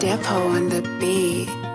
Depot on the beat.